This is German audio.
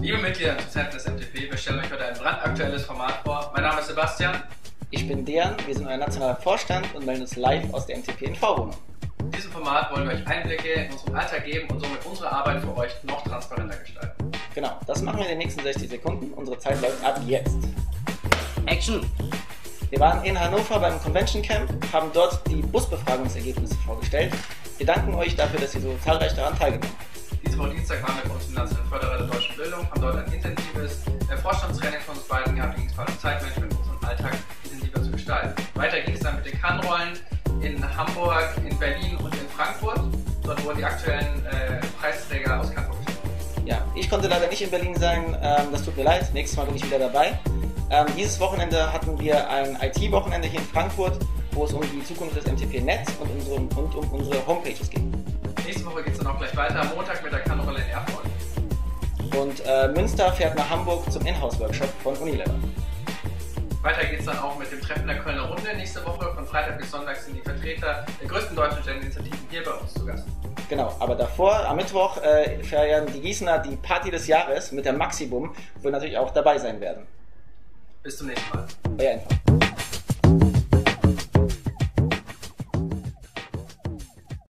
Liebe Mitglieder und Interessenten des MTP, wir stellen euch heute ein brandaktuelles Format vor. Mein Name ist Sebastian. Ich bin Dejan, wir sind euer nationaler Vorstand und melden uns live aus der MTP in V-Wohnung. In diesem Format wollen wir euch Einblicke in unseren Alltag geben und somit unsere Arbeit für euch noch transparenter gestalten. Genau, das machen wir in den nächsten 60 Sekunden. Unsere Zeit läuft ab jetzt. Action! Wir waren in Hannover beim Convention Camp, haben dort die Busbefragungsergebnisse vorgestellt. Wir danken euch dafür, dass ihr so zahlreich daran teilgenommen habt. Deutschen Bildung, haben dort ein intensives äh, Vorstandstraining von uns beiden gehabt, ging es vor allem Zeitmanagement, unseren Alltag intensiver zu gestalten. Weiter ging es dann mit den Kannrollen in Hamburg, in Berlin und in Frankfurt. Dort wurden die aktuellen äh, Preisträger aus vorgestellt. Ja, ich konnte leider nicht in Berlin sein, ähm, das tut mir leid. Nächstes Mal bin ich wieder dabei. Ähm, dieses Wochenende hatten wir ein IT-Wochenende hier in Frankfurt, wo es um die Zukunft des MTP-Netz und, und um unsere Homepages ging. Nächste Woche geht es dann auch gleich weiter, Und äh, Münster fährt nach Hamburg zum Inhouse-Workshop von Unilever. Weiter geht es dann auch mit dem Treffen der Kölner Runde nächste Woche. Von Freitag bis Sonntag sind die Vertreter der größten deutschen Stelleninitiativen hier bei uns zu Gast. Genau, aber davor, am Mittwoch, äh, feiern die Gießener die Party des Jahres mit der Maximum, wo wir natürlich auch dabei sein werden. Bis zum nächsten Mal. Euer Info.